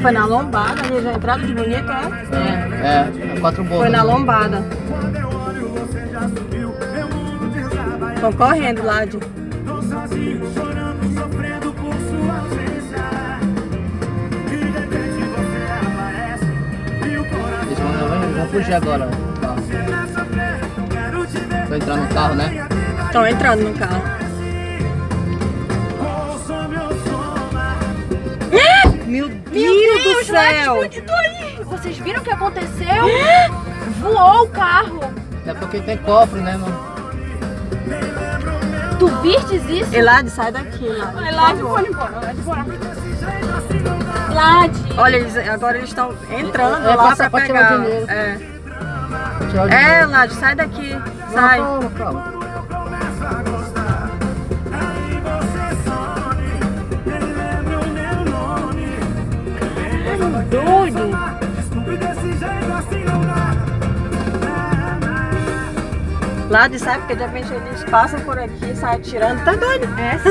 Foi na lombada, ali já entrada de bonito, é? É, é, quatro bolas. Foi na lombada. Estão correndo lá de. Eles vão, fugir agora. ó. Vou entrar no carro, né? Estão entrando no carro. Meu Deus, do céu! Explodiu ali. Vocês viram o que aconteceu? Voou o carro. É porque tem cofre, né, mano? Tu vistes isso? Elade, sai daqui, Elade. Favor. pode embora, vai embora. Lade. Olha, eles, agora eles estão entrando É, lá passa pra pra tirar o pegar. dinheiro. É, Tirar o é dinheiro. Lade, sai daqui. Não, Sai. Calma, calma. Doido. Lade, sai, porque de repente eles passam por aqui, saem atirando. Tá doido? É, sim.